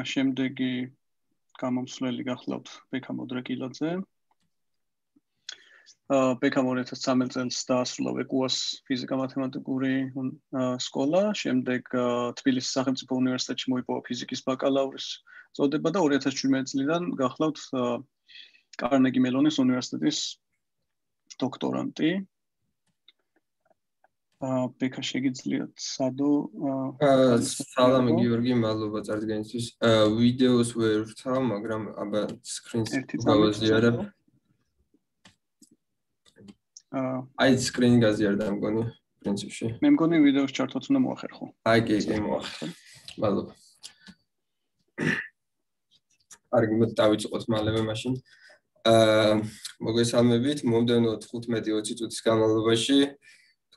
შემდეგი გამომსვლელი გახლავთ ბექა მოდრეკილაძე. აა ბექა 2013 წელს დაასრულა ვეკუას ფიზიკა-მათემატიკური სკოლა, შემდეგ თბილისის სახელმწიფო უნივერსიტეტში მოიპოვა ფიზიკის ბაკალავრის წოდება და 2017 წლიდან გახლავთ კარნეგი მელონის უნივერსიტეტის დოქტორანტი. ბექა შეგიძლიათ. სადო სალამი გიორგი მადლობა წარდგენისთვის. ვიდეოს ვერ ვრთავ მაგრამ აბა სკრინს გავაზიარებ აი სკრინი გაზიარდა მგონი პრინციპში. მე მგონი ვიდეოს ჩართვაც უნდა მოახერხო. აი კი კი მოახერხე მადლობა. კარგი მოდი დავიწყოთ მალევე მაშინ. აა მოგესალმებით მომდენო 15-20 წუთის განმავლობაში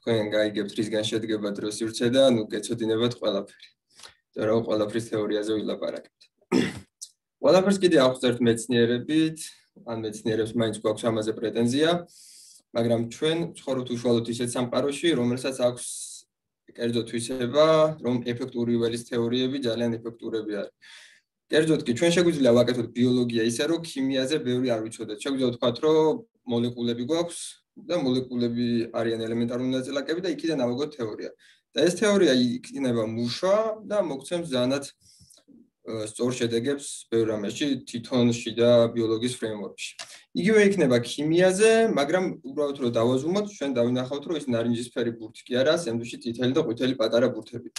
თქვენ გაიგებთ რისგან შედგება დროს სივრცე და ნუ გეცოდინებათ ყველაფერი. და რა ყველაფრის თეორიაზე ვილაპარაკებთ. ყველაფერს კიდე აღწერთ მეცნიერებით, ან მეცნიერებს მაინც გვაქვს ამაზე პრეტენზია, მაგრამ ჩვენ ცხოვრობთ უშუალოდ ისეთ სამყაროში, რომელსაც აქვს კერძო თვისება, რომ ეფექტური ველის თეორიები ძალიან ეფექტურები არის. კერძოდ კი ჩვენ შეგვიძლია ვაკეთოთ ბიოლოგია ისე, რომ ქიმიაზე ბევრი არ ვიცოდეთ. შეგვიძლია ვთქვათ, რომ მოლეკულები გვაქვს, და მოლეკულები არიან ელემენტარული ნაწილაკები და იქიდან ავიღოთ თეორია. და ეს თეორია იქნება მუშა და მოგცემს ზანათ სწორ შედეგებს ბევრ რამეში თვითონში და ბიოლოგიის ფრეიმვორკში. იგივე იქნება ქიმიაზე, მაგრამ უბრალოდ რომ დავაზუმოთ, ჩვენ დავინახავთ, რომ ეს ნარინჯისფერი ბურთი კი არა, სენდვიჩი თითელი და ყვითელი პატარა ბურთები.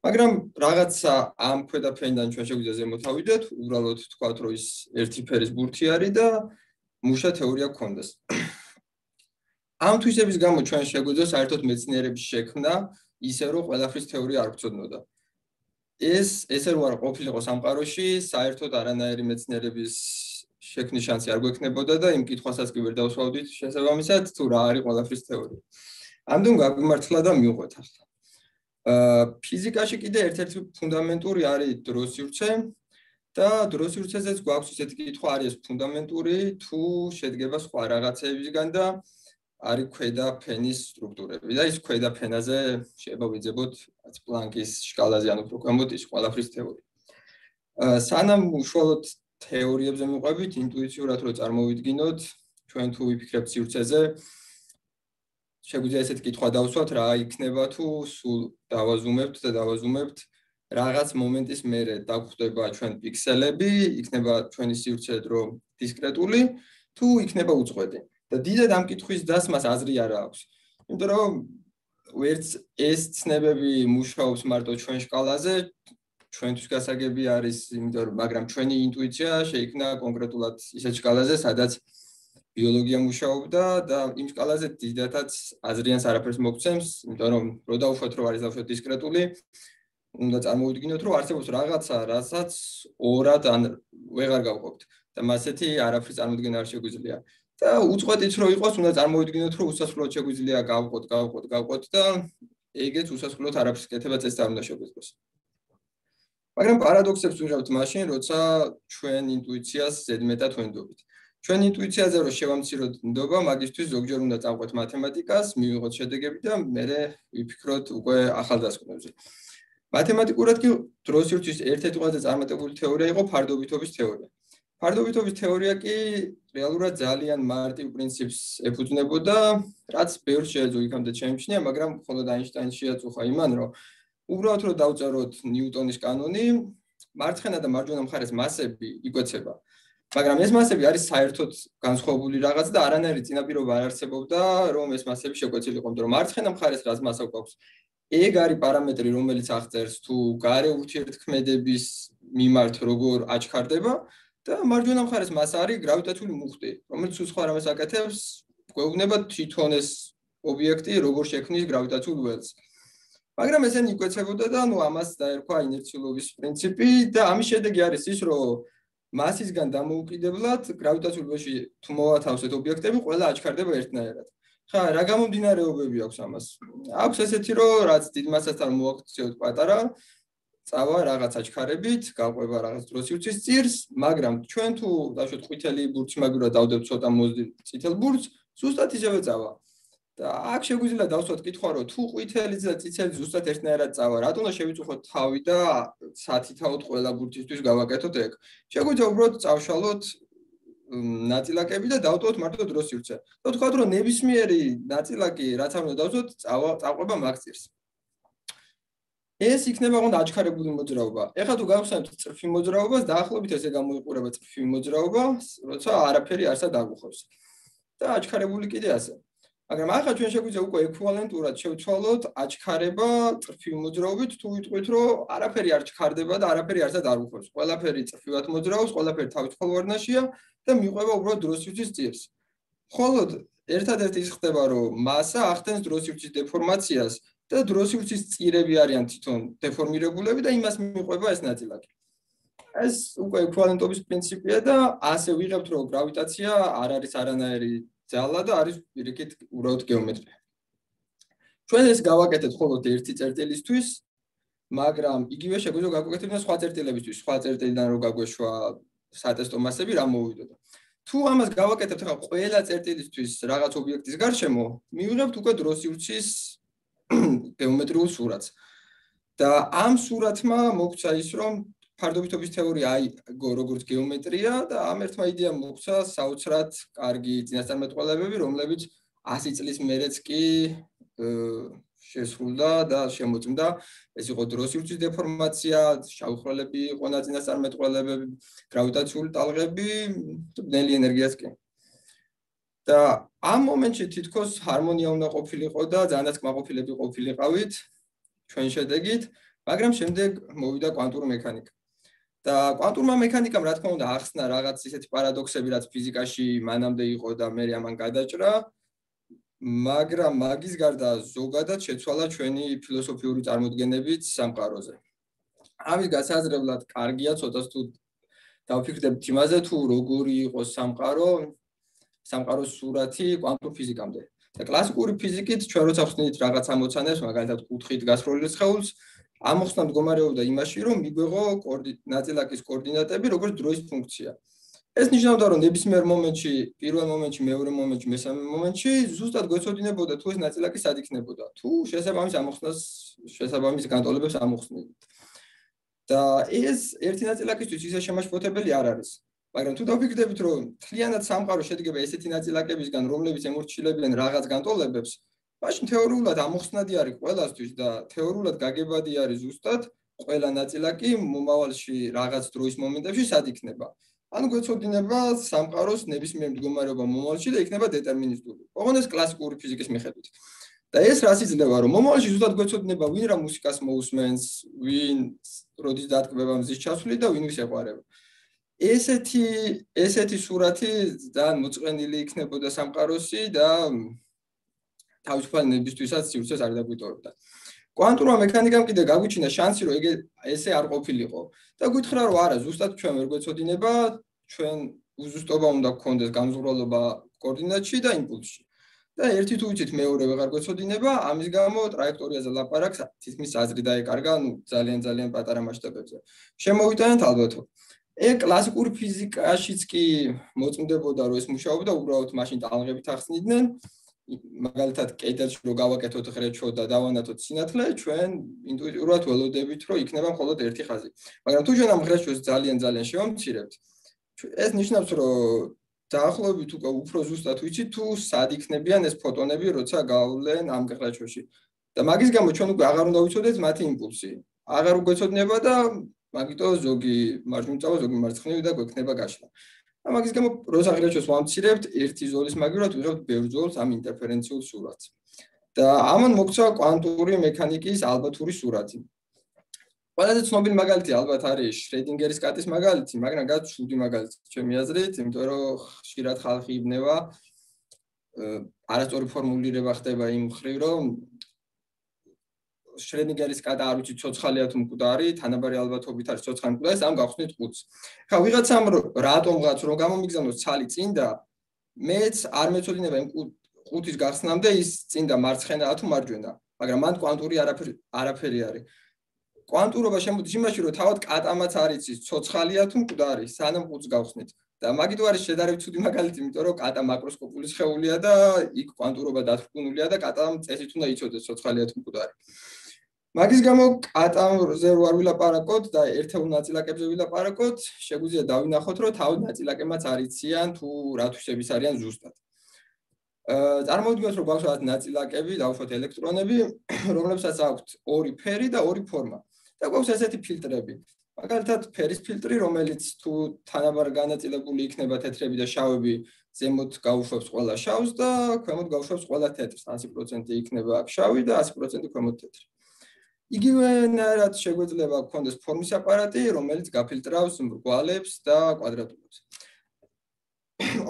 მაგრამ რაღაცა ამ ქვედაფენიდან ჩვენ შეგვიძლია ზემოთავიდეთ, უბრალოდ თქვათ, რომ ის ერთი ფერის ბურთი არის და მუშა თეორია გქონდეს. ამ თვისების გამო ჩვენ შეგვიძლია საერთოდ მეცნიერების შექმნა ისე რომ ყველაფრის თეორია არ გწოდნოდა. ეს ესე რომ არ ყოფილიყო სამყაროში, საერთოდ არანაირი მეცნიერების შექმნის შანსი არ გვექნებოდა და იმ კითხვასაც კი ვერ დავსვავდით შესაბამისად თუ რა არის ყველაფრის თეორია. ამდენ გაგვიმართლა და მიუყვეთ ახლა. აა ფიზიკაში კიდე ერთ-ერთი ფუნდამენტური არის დროს სივრცე და დროს სივრცეზეც გვაქვს ისეთი კითხვა არის ფუნდამენტური თუ შედგება სხვა რაღაცებისგან და არის ქვედა ფენის სტრუქტურები და ის ქვედა ფენაზე შეიძლება ვიძებოთ პლანკის სკალაზე ანუ უფრო ქვემოთ ის ყველაფრის თეორია. სანამ უშუალოდ თეორიებზე მიყვებით, ინტუიციურად რო წარმოვიდგინოთ, ჩვენ თუ ვიფიქრებთ სივრცეზე, შეგვიძლია ესეთ კითხვა დავსვათ, რა იქნება თუ სულ დავაზუმებთ და დავაზუმებთ რაღაც მომენტის მერე დაგხვდება ჩვენ პიქსელები, იქნება ჩვენი სივრცე დრო დისკრეტული თუ იქნება უწყვეტი. და დიდად ამ კითხვის დასმას აზრი არ აქვს. იმიტომ რომ ვერც ეს ცნებები მუშაობს მარტო ჩვენ სკალაზე, ჩვენთვის გასაგები არის, იმიტომ რომ მაგრამ ჩვენი ინტუიცია შეიქმნა კონკრეტულად ისეთ სკალაზე, სადაც ბიოლოგია მუშაობდა და იმ სკალაზე დიდათაც აზრიანს არაფერს მოგცემს, იმიტომ რომ რო დაუშვათ რომ არის დაუშვათ დისკრეტული, უნდა წარმოვიდგინოთ რომ არსებობს რაღაცა, რასაც ორად ან ვეღარ გავყოფთ და მასეთი არაფრის წარმოქმნა არ შეგვიძლია. და უწყვეტიც რო იყოს, უნდა წარმოვიდგინოთ, რომ უსასრულოდ შეგვიძლია გავყოთ, გავყოთ, გავყოთ და ეგეც უსასრულოდ არაფერს კეთება წესს არ უნდა შეგვიძლოს. მაგრამ პარადოქსებს ვიღებთ მაშინ, როცა ჩვენ ინტუიციას ზედმეტად ვენდობთ. ჩვენ ინტუიციაზე რო შევამციროთ ნდობა, მაგისთვის ზოგჯერ უნდა წავყვეთ მათემატიკას, მივიღოთ შედეგები და მერე ვიფიქროთ უკვე ახალდასკვნებზე. მათემატიკურად კი დროსირთვის ერთ-ერთი ყველაზე წარმატებული თეორია იყო ფარდობითობის თეორია. ფარდობითობის თეორია კი რეალურად ძალიან მარტივ პრინციპს ეფუძნებოდა, რაც ბევრ შეეძლო იქამდე ჩემჩნია, მაგრამ მხოლოდ აინშტაინს შეაწუხა იმან, რომ უბრალოდ რომ დავწეროთ ნიუტონის კანონი, მარცხენა და მარჯვენა მხარეს მასები იკვეცება. მაგრამ ეს მასები არის საერთოდ განსხვავებული რაღაც და არანაირი წინაპირობა არ არსებობდა, რომ ეს მასები შეკვეცილიყო, იმიტომ რომ მარცხენა მხარეს რაც მასა გვაქვს, ეგ არის პარამეტრი, რომელიც აღწერს თუ გარე ურთიერთქმედების მიმართ როგორ აჩქარდება. და მარჯვენა მხარეს მას არის გრავიტაციული მუხტი, რომელიც სულ სხვა რამეს აკეთებს, გვეუბნება თვითონ ეს ობიექტი როგორ შექმნის გრავიტაციულ ველს. მაგრამ ესენი იკვეცებოდა და ნუ ამას დაერქვა ინერციულობის პრინციპი და ამის შედეგი არის ის, რომ მასისგან დამოუკიდებლად გრავიტაციულ ველში თუ მოვათავსეთ ობიექტები, ყველა აჩქარდება ერთნაირად. ხა, რა გამომდინარეობები აქვს ამას? აქვს ესეთი, რომ რაც დიდ მასასთან მოაქციოთ პატარა, წავა რაღაც აჩქარებით, გაყვება რაღაც დროს იცის წირს, მაგრამ ჩვენ თუ დაშვეთ ყვითელი ბურთი, მაგრამ დავდებთ ცოტა მოზდი წითელ ბურთს, ზუსტად ისევე წავა. და აქ შეგვიძლია დავსვათ კითხვა, რომ თუ ყვითელი და ციცელი ზუსტად ერთნაირად წავა, რატომ უნდა შევიწუხოთ თავი და სათითაოდ ყველა ბურთისთვის გავაკეთოთ ეგ? შეგვიძლია უბრალოდ წავშალოთ ნაწილაკები და დავტოვოთ მარტო დროს სივრცე. და თქვათ, რომ ნებისმიერი ნაწილაკი, რაც არ უნდა დავსვათ, წაყვება მაგწირს. ეს იქნება ყონდა აჩქარებული მოძრაობა. ეხლა თუ გავხსენებთ წრფი მოძრაობას, დაახლოებით ესე გამოიყურება წრფი მოძრაობა, როცა არაფერი არსად აღუხობს. და აჩქარებული კიდე ასე. მაგრამ ახლა ჩვენ შეგვიძლია უკვე ეკვივალენტურად შევცვალოთ აჩქარება წრფი მოძრაობით თუ ვიტყვით რომ არაფერი არ ჩქარდება და არაფერი არსად არ უხობს. ყველაფერი წრფივად მოძრაობს, ყველაფერი თავისუფალ ვარნაშია და მიყვება უბრალოდ დროსივთვის წირს. ხოლოდ ერთადერთი ის ხდება რომ მასა ახდენს დროსივთვის დეფორმაციას და დროსივთვის წირები არიან თვითონ დეფორმირებულები და იმას მიყვება ეს ნაწილაკი. ეს უკვე ეკვივალენტობის პრინციპია და ასე ვიღებთ რომ გრავიტაცია არ არის არანაირი ძალა და არის პირიქით უბრალოდ გეომეტრია. ჩვენ ეს გავაკეთეთ მხოლოდ ერთი წერტილისთვის, მაგრამ იგივე შეგვიძლია გავაკეთოთ სხვა წერტილებისთვის, სხვა წერტილიდან რო გაგვეშვა სატესტო მასები რა მოვიდოდა. თუ ამას გავაკეთებთ ახლა ყველა წერტილისთვის რაღაც ობიექტის გარშემო, მივიღებთ უკვე დროსიურცის გეომეტრიულ სურათს. და ამ სურათმა მოგცა ის რომ ფარდობითობის თეორია აიგო როგორც გეომეტრია და ამ ერთმა იდეამ მოხდა საოცრად კარგი წინასწარმეტყველებები, რომლებიც 100 წლის მერეც კი შესრულდა და შემოწმდა ეს იყო დროსიურცის დეფორმაცია, შავხროლები იყო ნაწინასწარმეტყველებები, გრავიტაციული ტალღები, ბნელი ენერგიაც კი. და ამ მომენტში თითქოს ჰარმონია უნდა ყოფილიყო და ძალიანაც კმაყოფილები ყოფილიყავით ჩვენ შედეგით, მაგრამ შემდეგ მოვიდა კვანტური მექანიკა. და კვანტურმა მექანიკამ რა თქმა უნდა ახსნა რაღაც ისეთი პარადოქსები რაც ფიზიკაში მანამდე იყო და მე ამან გადაჭრა მაგრამ მაგის გარდა ზოგადად შეცვალა ჩვენი ფილოსოფიური წარმოდგენებიც სამყაროზე ამის გასაზრებლად კარგია ცოტა თუ დავფიქრდებით იმაზე თუ როგორი იყო სამყარო სამყაროს სურათი კვანტურ ფიზიკამდე და კლასიკური ფიზიკით ჩვენ როცა ხსნით რაღაც ამოცანებს მაგალითად კუთხით გასროლილ სხეულს ამოხსნა მდგომარეობდა იმაში, რომ მიგვეღო ნაწილაკის კოორდინატები როგორც დროის ფუნქცია. ეს ნიშნავდა, რომ ნებისმიერ მომენტში, პირველ მომენტში, მეორე მომენტში, მესამე მომენტში ზუსტად გვეცოდინებოდა თუ ეს ნაწილაკი სად იქნებოდა. თუ შესაბამის ამოხსნას, შესაბამის განტოლებებს ამოხსნით. და ეს ერთი ნაწილაკისთვის ისე შემაშფოთებელი არ არის. მაგრამ თუ დაფიქრდებით, რომ თლიანად სამყარო შედგება ესეთი ნაწილაკებისგან, რომლებიც ემორჩილებიან რაღაც განტოლებებს, მაშინ თეორიულად ამოხსნადი არის ყველასთვის და თეორიულად გაგებადი არის ზუსტად ყველა ნაწილაკი მომავალში რაღაც დროის მომენტებში სად იქნება. ანუ გვეცოდინება სამყაროს ნებისმიერ მდგომარეობა მომავალში და იქნება დეტერმინისტური. ოღონდ ეს კლასიკური ფიზიკის მიხედვით. და ეს რას იძლევა, რომ მომავალში ზუსტად გვეცოდინება ვინ რა მუსიკას მოусმენს, ვინ როდის დატკბება მზის ჩასვლი და ვინ ვის ეყარება. ესეთი ესეთი სურათი ძალიან მოწყენილი იქნებოდა სამყაროსი და თავისუფალ ნებისთვისაც სივრცეს არ დაგვიტოვებდა. კვანტურმა მექანიკამ კიდე გაგვიჩინა შანსი, რომ ეგ ესე არ ყოფილიყო და გითხრა, რომ არა, ზუსტად ჩვენ ვერ გვეცოდინება, ჩვენ უზუსტობა უნდა გქონდეს განზღვრალობა კოორდინატში და იმპულსში. და ერთი თუ ვიცით მეორე ვეღარ გვეცოდინება, ამის გამო ტრაექტორიაზე ლაპარაკს თითქმის აზრი დაეკარგა, ну, ძალიან ძალიან პატარა მასშტაბებზე. შემოვიტანეთ ალბათო. ეგ კლასიკური ფიზიკაშიც კი მოწმდებოდა, რომ ეს მუშაობდა, უბრალოდ მაშინ ტალღებით ახსნიდნენ. მაგალითად კედელში რო გავაკეთოთ ხრეჩო და დავანათოთ სინათლე, ჩვენ ინტუიტიურად ველოდებით, რომ იქნება მხოლოდ ერთი ხაზი. მაგრამ თუ ჩვენ ამ ხრეჩოს ძალიან ძალიან შევამცირებთ, ეს ნიშნავს, რომ დაახლოებით უკვე უფრო ზუსტად ვიცით თუ სად იქნებიან ეს ფოტონები, როცა გავლენ ამ ხრეჩოში. და მაგის გამო ჩვენ უკვე აღარ უნდა ვიცოდეთ მათი იმპულსი. აღარ უგვეცოდნება და მაგიტო ზოგი მარჯვნივ, ზოგი მარცხნივ და გვექნება გაშლა. ამაგის გამო როცა ღირაჩოს ვამცირებთ ერთი ზოლის მაგივრად ვიღებთ ბევრ ზოლს ამ ინტერფერენციულ სურათს. და ამან მოგცა კვანტური მექანიკის ალბათური სურათი. ყველაზე ცნობილი მაგალითი ალბათ არის შრედინგერის კატის მაგალითი, მაგრამ გაცუდი მაგალითი ჩემი აზრით, იმიტომ რომ ხშირად ხალხი იბნება არასწორი ფორმულირება ხდება იმ ხრივ, რომ შრედინგერის კატა არ ვიცი ცოცხალია თუ მკვდარი, თანაბარი ალბათობით არის ცოცხალი მკვდარი, ამ გავხსნით ყუთს. ხა ვიღაცამ რატომღაც რომ გამომიგზავნოს ცალი წინ და მეც არ მეწოდინება იმ ყუთის გახსნამდე ის წინ და მარცხენა თუ მარჯვენა, მაგრამ მან კვანტური არაფერი არაფერი არის. კვანტურობა შემოდის იმაში, რომ თავად კატამაც არის ის ცოცხალია თუ მკვდარი, სანამ ყუთს გავხსნით. და მაგით არის შედარებით ცუდი მაგალითი, იმიტომ რომ კატა მაკროსკოპული სხეულია და იქ კვანტურობა დათრგუნულია და კატამ წესით უნდა იცოდეს ცოცხალიათ მკვდარი. მაგის გამო კატამზე რო არ ვილაპარაკოთ და ერთეულ ნაწილაკებზე ვილაპარაკოთ, შეგვიძლია დავინახოთ, რომ თავი ნაწილაკებმაც არიციან თუ რათვისების არიან ზუსტად. აა წარმოვიდგინოთ, რომ გვაქვს რაღაც ნაწილაკები, დავუშვათ ელექტრონები, რომლებსაც აქვთ ორი ფერი და ორი ფორმა. და გვაქვს ესეთი ფილტრები. მაგალითად, ფერის ფილტრი, რომელიც თუ თანაბარ განაწილებული იქნება თეთრები და შავები, ზემოთ გაუშვებს ყველა შავს და ქვემოთ გაუშვებს ყველა თეთრს. 100% იქნება აქ შავი და 100% ქვემოთ თეთრი. იგივენაირად შეგვეძლება გქონდეს ფორმის აპარატი, რომელიც გაფილტრავს მრგვალებს და კვადრატულებს.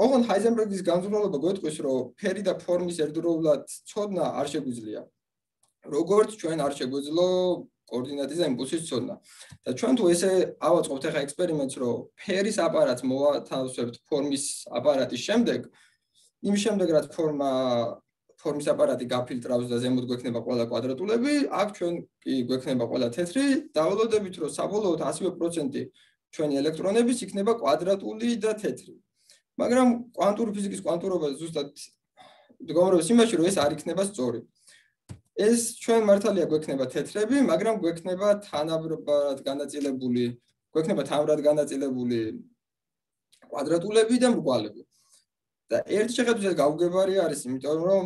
ოღონდ ჰაიზენბერგის განზრუნვალობა გვეტყვის, რომ ფერი და ფორმის ერთდროულად ცოდნა არ შეგვიძლია. როგორც ჩვენ არ შეგვეძლო კოორდინატის და იმპულსის ცოდნა. და ჩვენ თუ ესე ავაწყობთ ახლა ექსპერიმენტს, რომ ფერის აპარატს მოვათავსებთ ფორმის აპარატის შემდეგ, იმ შემდეგ რაც ფორმა ფორმის აპარატი გაფილტრავს და ზემოთ გვექნება ყველა კვადრატულები, აქ ჩვენ კი გვექნება ყველა თეთრი, დავალოდებით რომ საბოლოოდ 100% ჩვენი ელექტრონების იქნება კვადრატული და თეთრი. მაგრამ კვანტური ფიზიკის კვანტურობა ზუსტად მდგომარეობს იმაში, რომ ეს არ იქნება სწორი. ეს ჩვენ მართალია გვექნება თეთრები, მაგრამ გვექნება თანაბრად განაწილებული, გვექნება თანაბრად განაწილებული კვადრატულები და მრგვალები. და ერთი შეხედვით ეს გაუგებარი არის, იმიტომ რომ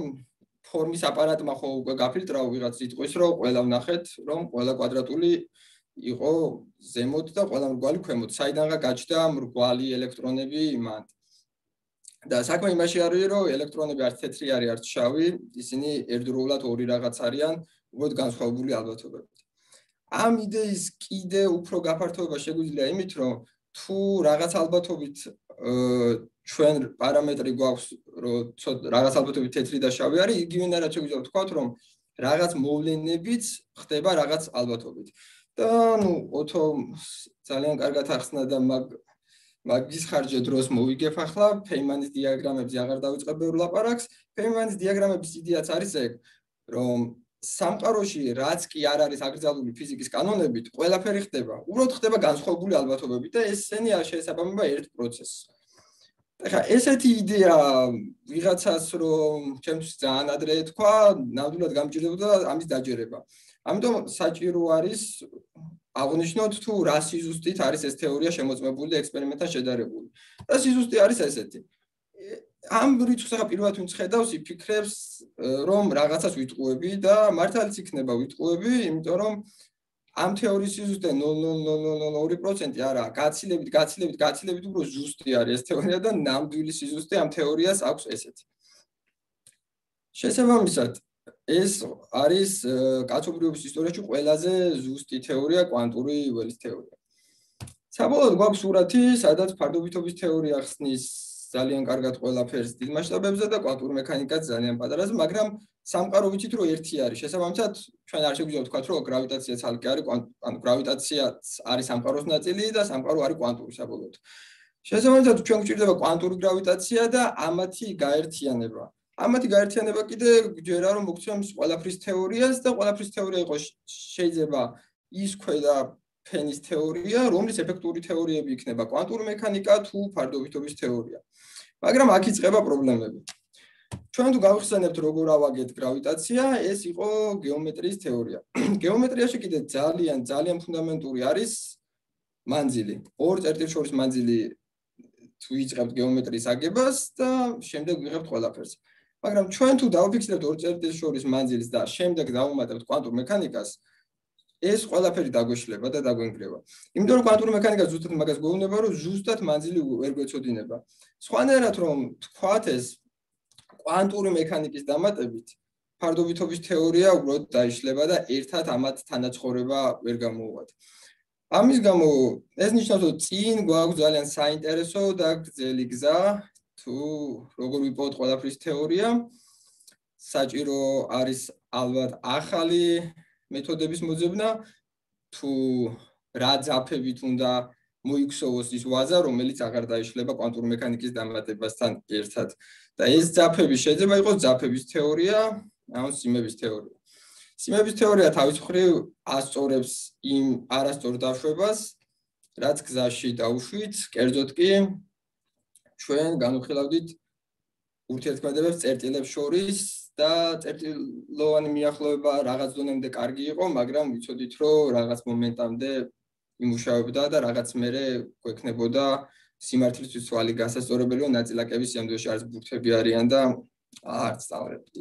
ფორმის აპარატმა ხო უკვე გაფილტრაო ვიღაც სიტყვის, რომ ყველა ვნახეთ, რომ ყველა კვადრატული იყო ზემოთ და ყველა მრგვალი ქვემოთ. საიდანღა გაჩნდა მრგვალი ელექტრონები მანდ. და საქმე იმაში არის რომ ელექტრონები არც თეთრი არის არც შავი ისინი ერთდროულად ორი რაღაც არიან უბრალოდ განსხვავებული ალბათობებით ამ იდეის კიდე უფრო გაფართოება შეგვიძლია იმით რომ თუ რაღაც ალბათობით ჩვენ პარამეტრი გვაქვს რომ რაღაც ალბათობით თეთრი და შავი არის იგივენად შეგვიძლია ვთქვათ რომ რაღაც მოვლენებიც ხდება რაღაც ალბათობით. და ნუ ოთო ძალიან კარგად ახსნა და მაგ მაგის ხარჯზე დროს მოვიგებ ახლა. ფეიმანის დიაგრამებზე აღარ დავიწყებ ბევრ ლაპარაკს. ფეიმანის დიაგრამების იდეაც არის ეგ რომ სამყაროში რაც კი არ არის აკრძალული ფიზიკის კანონებით ყველაფერი ხდება. უბრალოდ ხდება განსხვავებული ალბათობებით და ესენი არ შეესაბამება ერთ პროცესს ეხა ესეთი იდეა ვიღაცას რომ ჩემთვის ძალიან ადრე თქვა ნამდვილად გამჭირდებოდა ამის დაჯერება ამიტომ საჭირო არის აღნიშნოთ თუ რა სიზუსტით არის ეს თეორია შემოწმებული და ექსპერიმენტთან შედარებული. და სიზუსტი არის ესეთი. ამ რიცხვს ახლა პირველად ვინც ხედავს, იფიქრებს, რომ რაღაცას ვიტყუები და მართალიც იქნება ვიტყუები, იმიტომ რომ ამ თეორიის სიზუსტე 0.00002% არა, გაცილებით, გაცილებით, გაცილებით უფრო ზუსტი არის ეს თეორია და ნამდვილი სიზუსტე ამ თეორიას აქვს ესეთი. შესაბამისად, ეს არის კაცობრიობის ისტორიაში ყველაზე ზუსტი თეორია კვანტური ველის თეორია. საბოლოოდ გვაქვს სურათი, სადაც ფარდობითობის თეორია ხსნის ძალიან კარგად ყველაფერს დიდ მასშტაბებზე და კვანტური მექანიკაც ძალიან პატარაზე, მაგრამ სამყარო ვიცით რომ ერთი არის. შესაბამისად, ჩვენ არ შეგვიძლია ვთქვათ, რომ გრავიტაცია ცალკე არის, ანუ გრავიტაცია არის სამყაროს ნაწილი და სამყარო არის კვანტური საბოლოოდ. შესაბამისად, ჩვენ გვჭირდება კვანტური გრავიტაცია და ამათი გაერთიანება. ამათი გაერთიანება კიდე გჯერა რომ მოგცემს ყველაფრის თეორიას და ყველაფრის თეორია იყოს შეიძლება ის ქვედა ფენის თეორია, რომლის ეფექტური თეორიები იქნება კვანტური მექანიკა თუ ფარდობითობის თეორია. მაგრამ აქ იწყება პრობლემები. ჩვენ თუ გავხსენებთ როგორ ავაგეთ გრავიტაცია, ეს იყო გეომეტრიის თეორია. გეომეტრიაში კიდე ძალიან ძალიან ფუნდამენტური არის მანძილი. ორ წერტილს შორის მანძილი თუ იწყებთ გეომეტრიის აგებას და შემდეგ ვიღებთ ყველაფერს. მაგრამ ჩვენ თუ დავფიქსირებთ ორ წერტილს შორის მანძილს და შემდეგ დავუმატებთ კვანტურ მექანიკას ეს ყველაფერი დაგვეშლება და დაგვენგრევა. იმიტომ რომ კვანტური მექანიკა ზუსტად მაგას გვეუბნება, რომ ზუსტად მანძილი ვერ გვეწოდინება. სხვანაირად რომ თქვათ ეს კვანტური მექანიკის დამატებით ფარდობითობის თეორია უბრალოდ დაიშლება და ერთად ამათ თანაცხოვრება ვერ გამოუვათ. ამის გამო ეს ნიშნავს, რომ წინ გვაქვს ძალიან საინტერესო და გრძელი გზა თუ როგორ ვიპოვოთ ყველაფრის თეორია საჭირო არის ალბათ ახალი მეთოდების მოძებნა თუ რა ძაფებით უნდა მოიქცოვოს ის ვაზა რომელიც აღარ დაიშლება კვანტური მექანიკის დამატებასთან ერთად. და ეს ძაფები შეიძლება იყოს ძაფების თეორია ან სიმების თეორია. სიმების თეორია თავის მხრივ ასწორებს იმ არასწორ დაშვებას რაც გზაში დაუშვით კერძოდ კი ჩვენ განვიხილავდით ურთიერთქმედებებს წერტილებს შორის და წერტილოვანი მიახლოება რაღაც დონემდე კარგი იყო, მაგრამ ვიცოდით, რომ რაღაც მომენტამდე იმუშავებდა და რაღაც მერე გვექნებოდა სიმართლისთვის თვალი გასასწორებელი, რომ ნაწილაკების სამდროში არც ბურთები არიან და არც სწავლებით.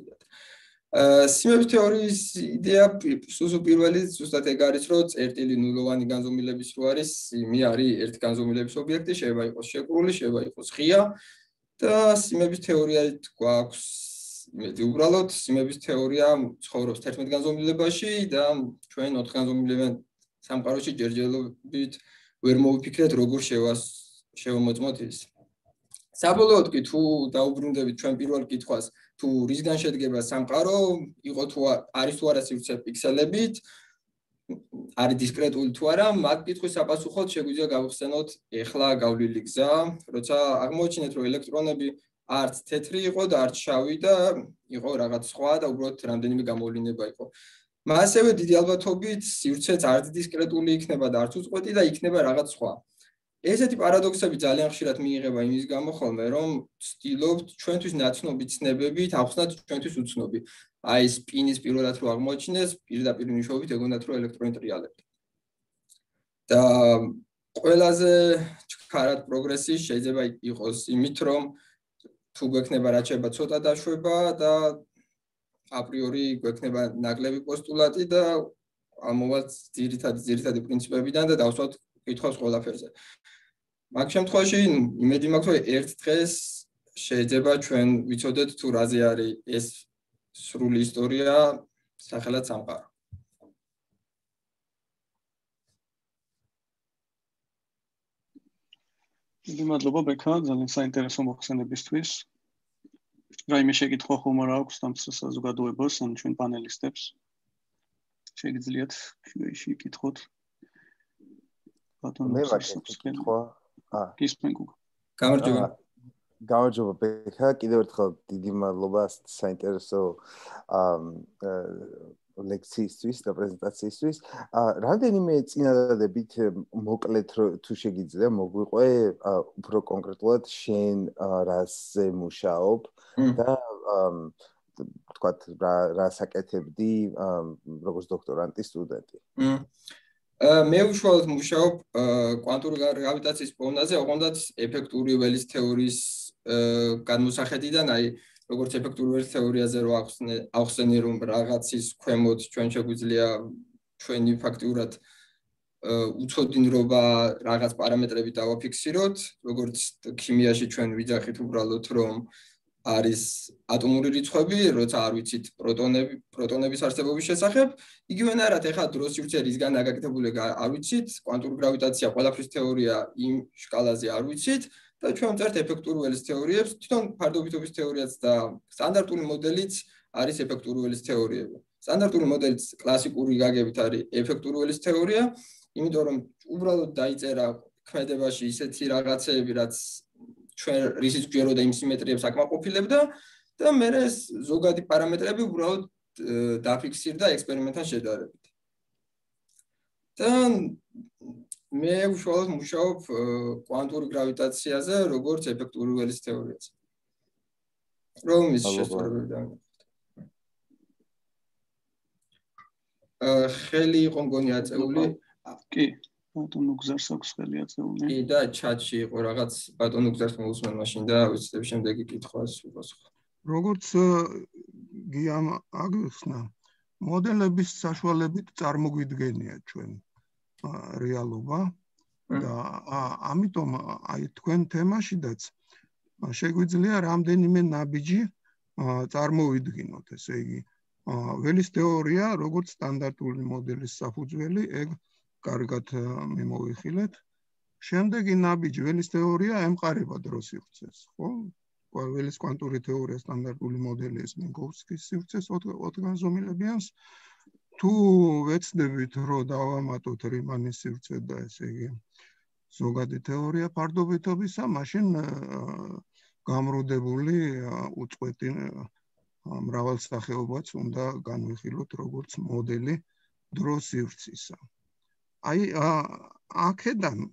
აა სიმების თეორიის იდეა სუსუ პირველი ზუსტად ეგ არის, რომ წერტილი ნულოვანი განზომილების რო არის, იმი არის ერთი განზომილების ობიექტი, შეიძლება იყოს შეკრული, შეიძლება იყოს ღია და სიმების თეორია გვაქვს მეტი უბრალოდ სიმების თეორია ცხოვრობს 11 განზომილებაში და ჩვენ 4 განზომილებიან სამყაროში ჯერჯერობით ვერ მოვიფიქრეთ როგორ შევას შევმოწმოთ ის. საბოლოოდ კი თუ დაუბრუნდებით ჩვენ პირველ კითხვას, თუ რისგან შედგება სამყარო, იყო თუ არის თუ არა სივრცე პიქსელებით, არის დისკრეტული თუ არა, მაგ კითხვის საპასუხოდ შეგვიძლია გავხსენოთ ეხლა გავლილი გზა, როცა აღმოჩინეთ, რომ ელექტრონები არც თეთრი იყო და არც შავი და იყო რაღაც სხვა და უბრალოდ რამდენიმე გამოვლინება იყო. მასევე დიდი ალბათობით სივრცეც არც დისკრეტული იქნება და არც უწყვეტი და იქნება რაღაც სხვა. ესეთი პარადოქსები ძალიან ხშირად მიიღება იმის გამო ხოლმე, რომ ცდილობთ ჩვენთვის ნაცნობი ცნებებით ახსნათ ჩვენთვის უცნობი. აი სპინის პირველად რო აღმოჩინეს, პირდაპირ ნიშნობით ეგონათ რომ ელექტრონი ტრიალებდა. და ყველაზე ჩქარად პროგრესი შეიძლება იყოს იმით, რომ თუ გვექნება შეიძლება ცოტა დაშვება და აპრიორი გვექნება ნაკლები პოსტულატი და ამოვაც ძირითადი ძირითადი პრინციპებიდან და დავსვათ კითხავს ყველაფერზე. მაგ შემთხვევაში იმედი მაქვს რომ ერთ დღეს შეიძლება ჩვენ ვიცოდეთ თუ რაზე არის ეს სრული ისტორია სახელად სამყარო. დიდი მადლობა ბექა ძალიან საინტერესო მოხსენებისთვის. რაიმე შეკითხვა ხომ არ აქვს ამ საზოგადოებას ან ჩვენ პანელისტებს? შეგიძლიათ შეკითხოთ. ბატონო მე ვაკეთებ კითხვა. აა გისმენ გუგ. გამარჯობა. გამარჯობა ბექა, კიდევ ერთხელ დიდი მადლობა საინტერესო აა ლექციისთვის და პრეზენტაციისთვის. აა რამდენიმე წინადადებით მოკლედ თუ შეგიძლია მოგვიყვე უფრო კონკრეტულად შენ რასზე მუშაობ და თქვათ რა რა საკეთებდი როგორც დოქტორანტი სტუდენტი. მე უშუალოდ მუშაობ კვანტური გრავიტაციის პოვნაზე, ოღონდ ეფექტური ველის თეორიის განმოსახედიდან, აი როგორც ეფექტური ველის თეორიაზე რო ახსენე რომ რაღაცის ქვემოთ ჩვენ შეგვიძლია ჩვენი ფაქტიურად უცოდინრობა რაღაც პარამეტრები დავაფიქსიროთ, როგორც ქიმიაში ჩვენ ვიძახით უბრალოდ რომ არის ატომური რიცხვები, როცა არ ვიცით პროტონები, პროტონების არსებობის შესახებ, იგივენაირად ეხლა დროს სივრცე რისგან დაგაკეთებული არ ვიცით, კვანტური გრავიტაცია, ყველაფრის თეორია იმ სკალაზე არ ვიცით და ჩვენ წერთ ეფექტური ველის თეორიებს, თვითონ ფარდობითობის თეორიაც და სტანდარტული მოდელიც არის ეფექტური ველის თეორიები. სტანდარტული მოდელიც კლასიკური გაგებით არის ეფექტური ველის თეორია, იმიტომ რომ უბრალოდ დაიწერა ქმედებაში ისეთი რაღაცეები, რაც ჩვენ რისიც გვეროდა იმ სიმეტრიებს აკმაყოფილებდა და მე ეს ზოგადი პარამეტრები უბრალოდ დაფიქსირდა ექსპერიმენტთან შედარებით. და მე უშუალოდ მუშაობ კვანტური გრავიტაციაზე, როგორც ეფექტური ველის თეორიაზე. რომ ის და აა ხელი იყო მგონი აწეული. კი. ბატონო გზარს აქვს ხელი აწეული. კი და ჩატში იყო რაღაც ბატონო გზარს მოусმენ მაშინ და ვიცით შემდეგი კითხვას უპასუხო. როგორც გიამ აგიხსნა მოდელების საშუალებით წარმოგვიდგენია ჩვენ რეალობა და ამიტომ აი თქვენ თემაშიდაც შეგვიძლია რამდენიმე ნაბიჯი წარმოვიდგინოთ ესე იგი ველის თეორია როგორც სტანდარტული მოდელის საფუძველი ეგ კარგად მიმოვიხილეთ. შემდეგი ნაბიჯი ველის თეორია ემყარება დროს სივრცეს, ხო? ველის კვანტური თეორია სტანდარტული მოდელი ეს მინკოვსკის სივრცეს ოთხგანზომილებიანს. თუ ვეცდებით, რომ დავამატოთ რიმანის სივრცე და ესე იგი ზოგადი თეორია ფარდობითობისა, მაშინ გამრუდებული უწყვეტი მრავალსახეობაც უნდა განვიხილოთ როგორც მოდელი დროს სივრცისა. აი აქედან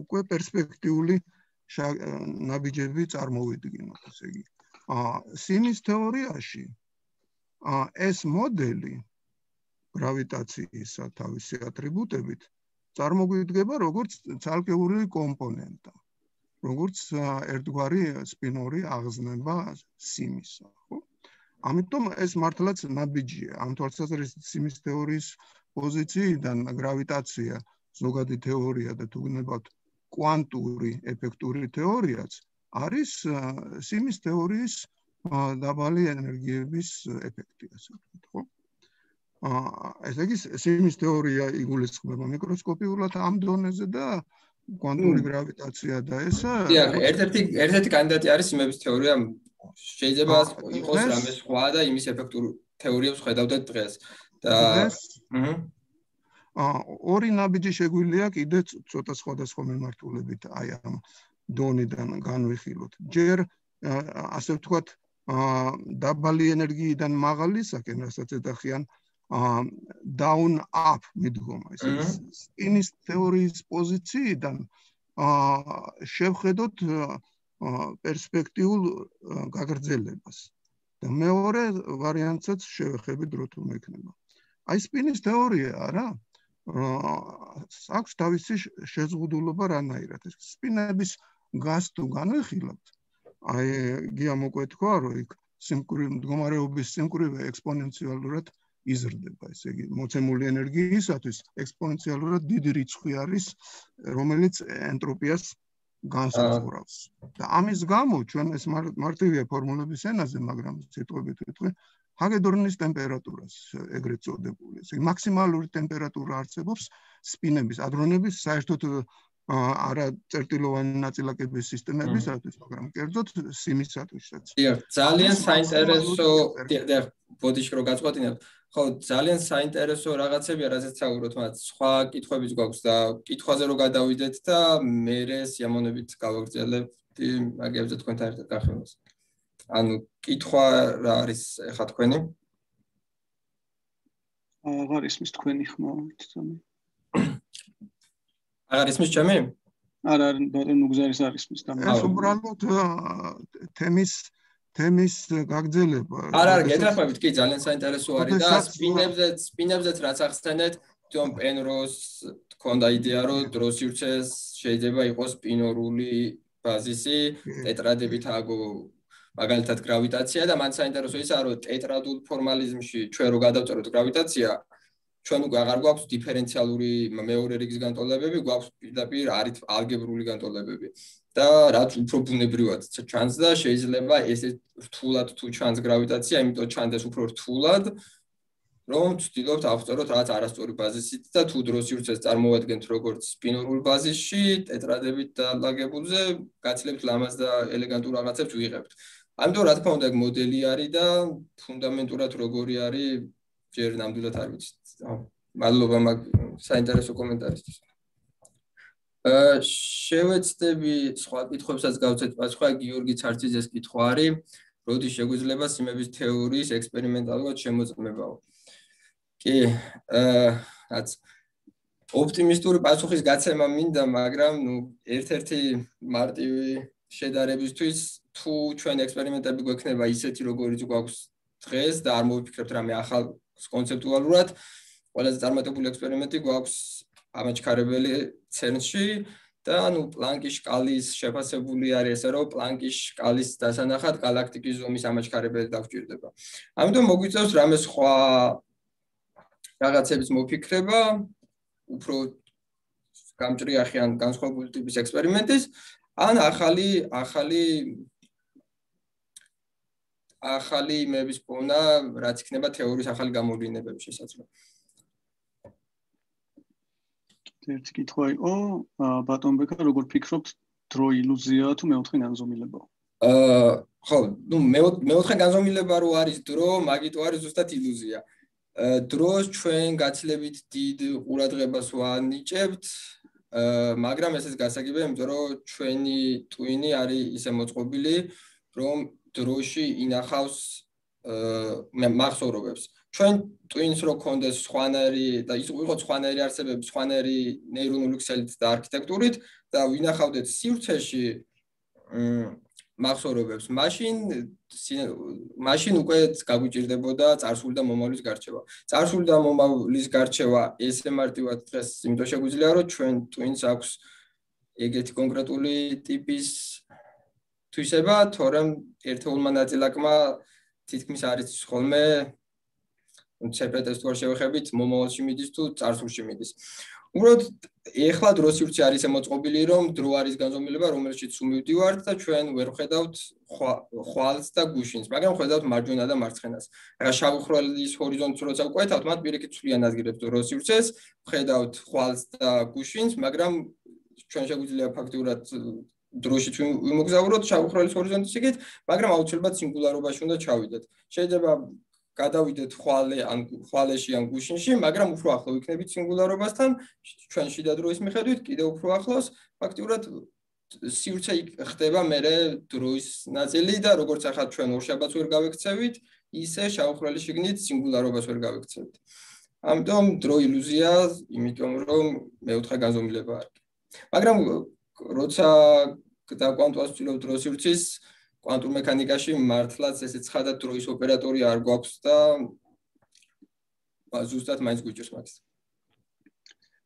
უკვე პერსპექტიული ნაბიჯები წარმოვიდგინოთ, ესე იგი. აა სიმის თეორიაში აა ეს მოდელი გრავიტაციისა თავისი ატრიბუტებით წარმოგვიდგება როგორც ცალკეული კომპონენტა. როგორც ერთგვარი სპინორი აღზნება სიმისა, ხო? ამიტომ ეს მართლაც ნაბიჯია. ამ თვალსაზრისით სიმის თეორიის პოზიციიდან გრავიტაცია ზოგადი თეორია და თუ გნებავთ კვანტური ეფექტური თეორიაც არის სიმის თეორიის დაბალი ენერგიების ეფექტი, ასე ვთქვით, ხო? ესე იგი სიმის თეორია იგულისხმება მიკროსკოპიულად ამ დონეზე და კვანტური გრავიტაცია და ესა დიახ ერთ-ერთი ერთ-ერთი კანდიდატი არის სიმების თეორია. შეიძლება იყოს რამე სხვა და იმის ეფექტურ თეორიებს ხედავდეთ დღეს. და აა ორი ნაბიჯი შეგვიძლია კიდე ცოტა სხვადასხვა მიმართულებით აი ამ დონიდან განვიხილოთ. ჯერ ასე ვთქვათ აა დაბალი ენერგიიდან მაღალისაკენ რასაც ეძახიან down up მიდგომა. ეს სპინის თეორიის პოზიციიდან აა შევხედოთ პერსპექტიულ გაგრძელებას. და მეორე ვარიანტსაც შევეხებით რო თუ მექნება აი სპინის თეორია რა აქვს თავისი შეზღუდულობა რანაირად. ეს სპინების გას თუ განვიხილავთ აი გია მოკვეთქვა რომ იქ სიმკვრივ მდგომარეობის სიმკვრივე ექსპონენციალურად იზრდება, ესე იგი, მოცემული ენერგიისათვის ექსპონენციალურად დიდი რიცხვი არის, რომელიც ენტროპიას განსაზღვრავს. და ამის გამო ჩვენ ეს მარტივია ფორმულების ენაზე, მაგრამ სიტყვებით ვიტყვი, ჰაგედორნის ტემპერატურას ეგრეთ წოდებული. ესე იგი, მაქსიმალური ტემპერატურა არსებობს სპინების, ადრონების საერთოდ არა წერტილოვანი ნაწილაკების სისტემებისათვის, მაგრამ კერძოდ სიმისათვისაც. დიახ, ძალიან საინტერესო დიახ, ბოდიში რო გაწყვეტინებ, ხო, ძალიან საინტერესო რაღაცებია, რაზეც საუბრობთ, მაგრამ სხვა კითხვებიც გვაქვს და კითხვაზე რო გადავიდეთ და მე სიამონებით გავაგრძელებთ მაგებზე თქვენთან ერთად გახსნას. ანუ კითხვა რა არის ახლა თქვენი? აღარ ისმის თქვენი ხმა, თვითონი. აღარ ისმის ჩემი? არა, ბატონო გზარის არის მის და ეს უბრალოდ თემის თემის გაგრძელება. არა, არა, გეთახმებით, კი, ძალიან საინტერესო არის და სპინებზე, სპინებზეც რაც ახსენეთ, თვითონ პენროს თქონდა იდეა, რომ დროსიურცეს შეიძლება იყოს სპინორული ბაზისი, ტეტრადებით აგო მაგალითად გრავიტაცია და მან საინტერესო ისაა, რომ ტეტრადულ ფორმალიზმში ჩვენ რო გადავწეროთ გრავიტაცია, ჩვენ უკვე აღარ გვაქვს დიფერენციალური მეორე რიგის განტოლებები, გვაქვს პირდაპირ არით ალგებრული განტოლებები. და რაც უფრო ბუნებრივად ჩანს და შეიძლება ესე რთულად თუ ჩანს გრავიტაცია, იმიტომ ჩანდეს უფრო რთულად, რომ ვცდილობთ ავწეროთ რაც არასწორი ბაზისით და თუ დროს იურცეს წარმოვადგენთ როგორც სპინორულ ბაზისში, ტეტრადებით და ლაგებულზე, გაცლებთ ლამაზ და ელეგანტურ რაღაცებს ვიღებთ. ამიტომ რა თქმა უნდა, ეგ მოდელი არის და ფუნდამენტურად როგორი არის, ჯერ ნამდვილად არ ვიცით. მადლობა მაგ საინტერესო კომენტარისთვის. შევეცდები სხვა კითხვებსაც გავცეთ პასუხი გიორგი ცარციძეს კითხვა არის როდი შეგვიძლია სიმების თეორიის ექსპერიმენტალურად შემოწმებაო კი რაც ოპტიმისტური პასუხის გაცემა მინდა მაგრამ ნუ ერთ-ერთი მარტივი შედარებისთვის თუ ჩვენ ექსპერიმენტები გვექნება ისეთი როგორიც გვაქვს დღეს და არ მოვიფიქრებთ რამე ახალ კონცეპტუალურად ყველაზე წარმატებული ექსპერიმენტი გვაქვს ამაჩქარებელი CERN-ში და ანუ პლანკის სკალის შეფასებული არის ესე რომ პლანკის სკალის დასანახად galaktikis ზომის ამაჩქარებელი დაგვჭირდება. ამიტომ მოგვიწევს რამე სხვა რაღაცების მოფიქრება, უფრო გამჭრიახი ან განსხვავებული ტიპის ექსპერიმენტის, ან ახალი ახალი ახალი იმების პოვნა, რაც იქნება თეორიის ახალი გამოვლენებების შესაძლებლობა. ერთი კითხვა იყო ბატონ ბეკა როგორ ფიქრობთ დრო ილუზია თუ მეოთხე განზომილება აა ხო ნუ მეოთხე განზომილება რო არის დრო მაგიტო არის ზუსტად ილუზია დროს ჩვენ გაცლებით დიდ ყურადღებას ვანიჭებთ მაგრამ ესეც გასაგებია იმიტომ რომ ჩვენი ტვინი არის ისე მოწყობილი რომ დროში ინახავს მახსოვრობებს ჩვენ twins რო კონდეს სხვანაირი და ის იყო სხვანაირი არსებები, სხვანაირი ნეირონული ქსელით და არქიტექტურით და ვინახავდეთ სივრცეში მახსოვრობებს. მაშინ მაშინ უკვე გაგვიჭirdებოდა წარსული და მომავლის გარჩევა. წარსული და მომავლის გარჩევა ესე მარტივად დღეს იმიტომ შეგვიძლია რომ ჩვენ twins აქვს ეგეთი კონკრეტული ტიპის თვისება, თორემ ერთეულმა ნაწილაკმა თითქმის არის ხოლმე ცეპეტეს თუ არ შევეხებით მომავალში მიდის თუ წარსულში მიდის. უბრალოდ ეხლა დროსიურცი არის მოწყობილი რომ დრო არის განზომილება რომელშიც უმივდივართ და ჩვენ ვერ ხედავთ ხვალს და გუშინს მაგრამ ხედავთ მარჯვენა და მარცხენას რა შავხროლის ჰორიზონტს როცა ვკვეთავთ მათ პირიქით ცვლიან ადგილებს დროსიურცეს ხედავთ ხვალს და გუშინს მაგრამ ჩვენ შეგვიძლია ფაქტიურად დროში თუ ვიმოგზაუროთ შავხროლის ჰორიზონტის იგით მაგრამ აუცილებლად სინგულარობაში უნდა ჩავიდეთ შეიძლება გადავიდეთ ხვალე ან ხვალეში ან გუშინში, მაგრამ უფრო ახლო ვიქნებით სინგულარობასთან, ჩვენ შიდა დროის მიხედვით კიდევ უფრო ახლოს, ფაქტიურად სივრცე ხდება მე დროის ნაწილი და როგორც ახლა ჩვენ ორშაბათს ვერ გავექცევით, ისე შავხრელი შიგნით სინგულარობას ვერ გავექცევით. ამიტომ დრო ილუზია, იმიტომ რომ მეოთხე განზომილება არის. მაგრამ როცა და კვანტუას ვცდილობ დროს სივრცის კვანტურ მექანიკაში მართლაც ესე ცხადად დროის ოპერატორი არ გვაქვს და ზუსტად მაინც გვიჭირს მაგის.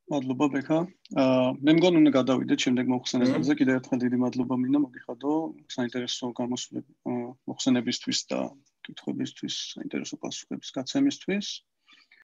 მადლობა ბექა. აა მე მგონი უნდა გადავიდეთ შემდეგ მოხსენებაზე. კიდევ ერთხელ დიდი მადლობა მინდა მოგიხადო საინტერესო გამოსვლები მოხსენებისთვის და კითხვებისთვის, საინტერესო პასუხების გაცემისთვის.